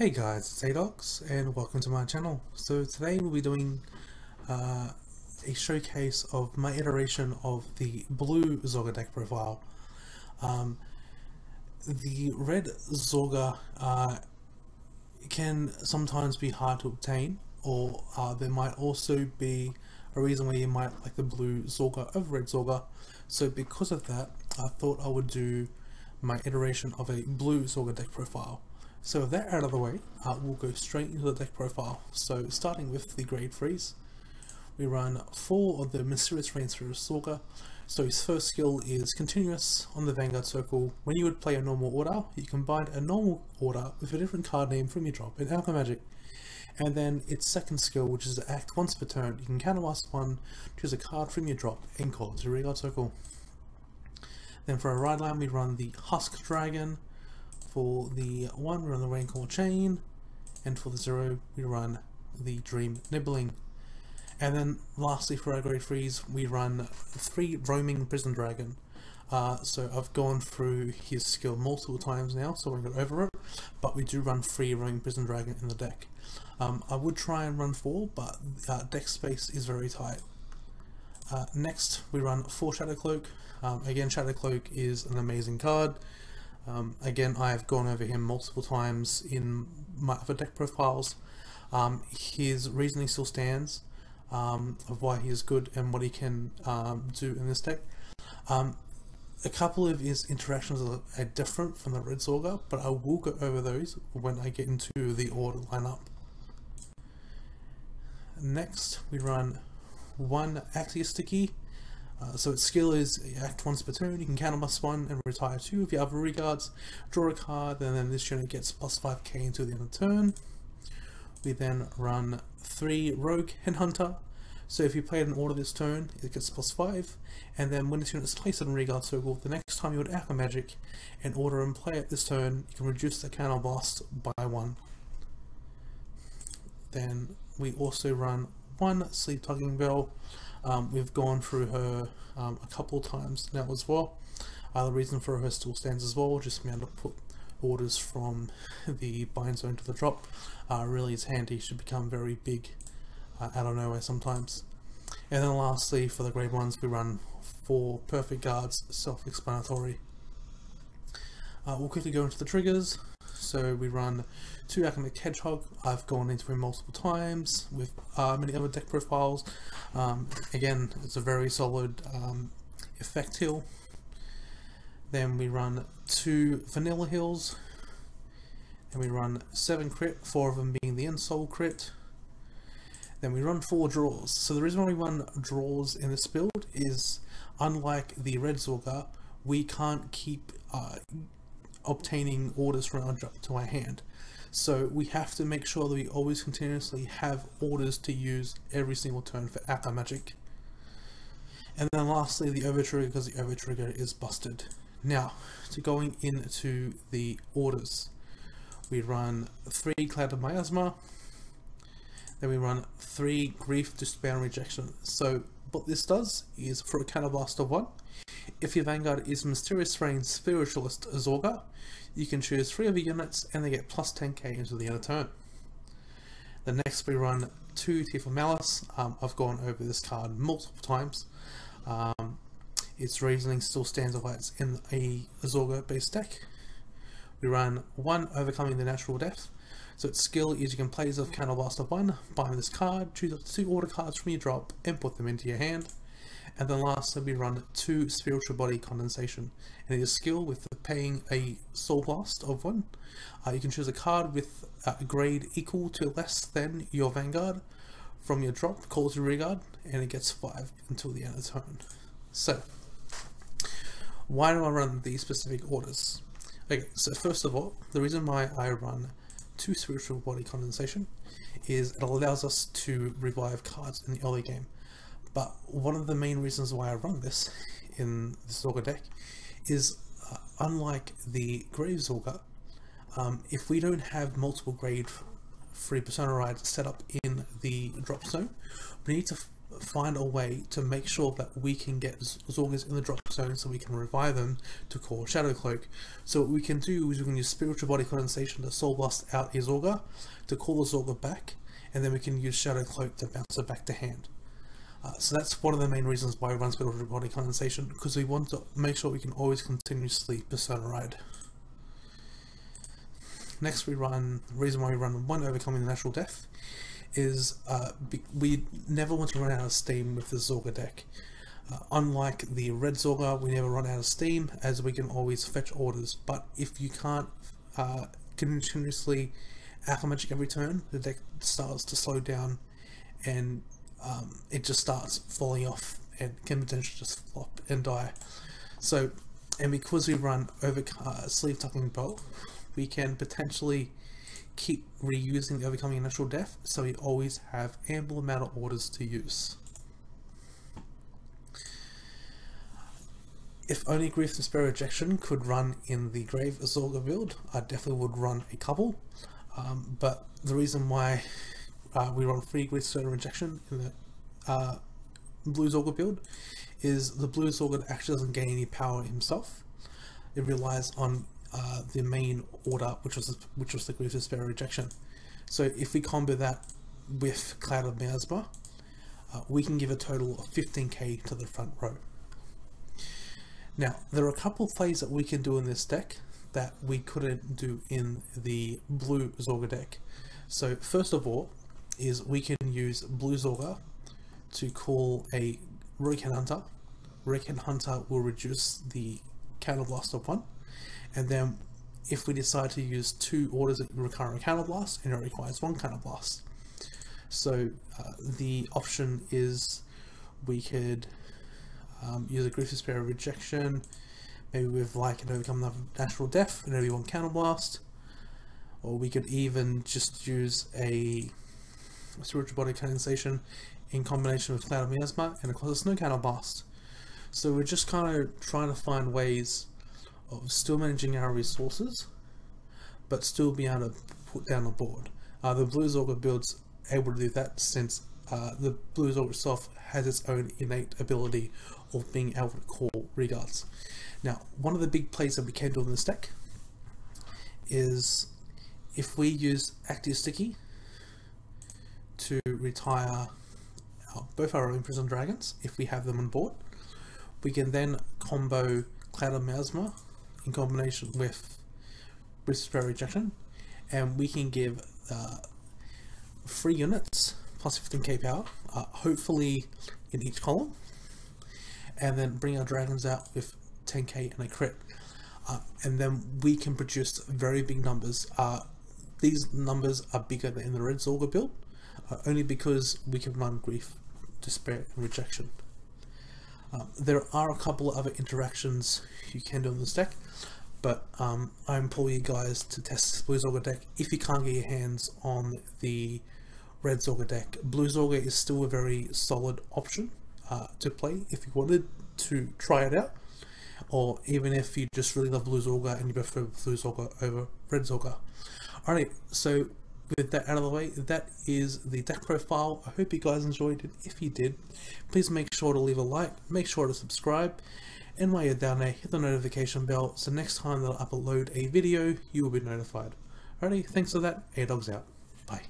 Hey guys, it's Adawgz and welcome to my channel. So today we'll be doing uh, a showcase of my iteration of the blue Zorga deck profile. Um, the red Zorga uh, can sometimes be hard to obtain or uh, there might also be a reason why you might like the blue Zorga over red Zorga. So because of that, I thought I would do my iteration of a blue Zorga deck profile. So with that out of the way, uh, we'll go straight into the deck profile. So starting with the grade freeze, we run four of the Mysterious Rain through Zorga. So his first skill is continuous on the Vanguard Circle. When you would play a normal order, you combine a normal order with a different card name from your drop in Alchemagic. And then its second skill, which is to act once per turn, you can counterblast one, choose a card from your drop, and call it to Rearguard Circle. Then for a ride line, we run the Husk Dragon, for the 1 we run the Rancor Chain, and for the 0 we run the Dream Nibbling. And then lastly for our Grade Freeze we run 3 Roaming Prison Dragon. Uh, so I've gone through his skill multiple times now, so I won't go over it, but we do run 3 Roaming Prison Dragon in the deck. Um, I would try and run 4, but uh, deck space is very tight. Uh, next, we run 4 Shadow Cloak. Um, again, Shadow Cloak is an amazing card. Um, again, I have gone over him multiple times in my other deck profiles. Um, his reasoning still stands um, of why he is good and what he can um, do in this deck. Um, a couple of his interactions are, different from the Red Zorga, but I will go over those when I get into the order lineup. Next, we run one Axios Sticky, uh, so its skill is act once per turn, you can counterblast one and retire two if you have regards, draw a card, and then this unit gets plus 5k until the end of the turn. We then run three Rogue Headhunter. So if you play it in order this turn, it gets plus 5, and then when this unit is placed in Rearguard Circle, the next time you would act a magic and order and play it this turn, you can reduce the counter counterblast by 1. Then we also run one Sleep Tugging Bell. Um, we've gone through her um, a couple times now as well. Uh, the reason for her still stands as well, just being able to put orders from the bind zone to the drop. Uh, really is handy, should become very big uh, out of nowhere sometimes. And then lastly, for the grade ones, we run four perfect guards, self-explanatory. Uh, we'll quickly go into the triggers. So we run two Alchemic Hedgehog. I've gone into him multiple times with uh, many other deck profiles. Um, again, it's a very solid um, effect hill. Then we run two Vanilla Hills. And we run seven crit, four of them being the Insole crit. Then we run four draws. So the reason why we run draws in this build is, unlike the Red Zorga, we can't keep uh, obtaining orders from our to our hand. So we have to make sure that we always continuously have orders to use every single turn for Alchemagic. And then lastly, the over trigger because the over trigger is busted. Now, to going into the orders, we run three Cloud of Miasma, then we run three Grief, Despair, and Rejection. So what this does is for a counterblast of one, if your Vanguard is Mysterious Rain Spiritualist Zorga, you can choose three of your units and they get plus 10k into the end of turn. The next we run two Tearful Malice. Um, I've gone over this card multiple times. Um, its reasoning still stands why it's in a Zorga based deck. We run one Overcoming the Natural Death. So its skill is you can play as Counterblast of one, buy this card, choose up to two order cards from your drop, and put them into your hand. And then lastly, we run two Spiritual Body Condensation. And it is skill with paying a Soul Blast of one. Uh, you can choose a card with a grade equal to less than your Vanguard from your drop, call it a guard, and it gets 5 until the end of the turn. So, why do I run these specific orders? Okay, so first of all, the reason why I run two Spiritual Body Condensation is it allows us to revive cards in the early game. But one of the main reasons why I run this in the Zorga deck is uh, unlike the Grave Zorga, um, if we don't have multiple grade free Persona Rides set up in the drop zone, we need to find a way to make sure that we can get Zorgas in the drop zone so we can revive them to call Shadow Cloak. So what we can do is we can use Spiritual Body Condensation to Soul Blast out a Zorga to call the Zorga back and then we can use Shadow Cloak to bounce it back to hand. Uh, so that's one of the main reasons why we run Spiritual Body Condensation because we want to make sure we can always continuously Persona Ride. Next we run, reason why we run one Overcoming the Natural Death is uh, we never want to run out of steam with the Zorga deck. Uh, unlike the Red Zorga, we never run out of steam as we can always fetch orders, but if you can't uh, continuously alpha every turn, the deck starts to slow down and um, it just starts falling off and can potentially just flop and die. So, and because we run over uh, Sleep Tugging Bell, we can potentially keep reusing overcoming natural death so you always have ample amount of orders to use. If only Grief and Spare Rejection could run in the Grave Zorga build, I definitely would run a couple. Um, but the reason why uh, we run free Grief Despair Rejection in the uh, Blue Zorga build is the Blue Zorga actually doesn't gain any power himself. It relies on uh, the main order, which was which was the Grief Despair Rejection. So if we combo that with Cloud of Miasma, uh, we can give a total of 15k to the front row. Now, there are a couple of plays that we can do in this deck that we couldn't do in the blue Zorga deck. So first of all, is we can use blue Zorga to call a Rogue Headhunter. Rogue Headhunter will reduce the counterblast of one and then if we decide to use two orders of recurrent counterblast and it requires one counterblast. So uh, the option is we could um, use a Grief Despair rejection, maybe with like an overcome the natural death and only one counterblast, or we could even just use a, a spiritual body condensation in combination with Cloud of Miasma and of course a snow counterblast. So we're just kind of trying to find ways of still managing our resources, but still be able to put down a board. Uh, the Blue Zorga build's able to do that since uh, the Blue Zorga itself has its own innate ability of being able to call regards. Now, one of the big plays that we can do in this deck is if we use Active Sticky to retire our, both our own Prison Dragons, if we have them on board, we can then combo Cloud of Miasma in combination with Spray Rejection and we can give uh, three units plus 15k power, uh, hopefully in each column, and then bring our dragons out with 10k and a crit. Uh, and then we can produce very big numbers. Uh, these numbers are bigger than the Red Zorga build, uh, only because we can run Grief, Despair, and Rejection. Um, there are a couple of other interactions you can do in this deck, but um, I implore you guys to test Blue Zorga deck if you can't get your hands on the Red Zorga deck. Blue Zorga is still a very solid option uh, to play if you wanted to try it out, or even if you just really love Blue Zorga and you prefer Blue Zorga over Red Zorga. Alright, so with that out of the way, that is the deck profile. I hope you guys enjoyed it. If you did, please make sure to leave a like, make sure to subscribe, and while you're down there, hit the notification bell so next time that I upload a video, you will be notified. Alrighty, thanks for that, Adawgz out. Bye.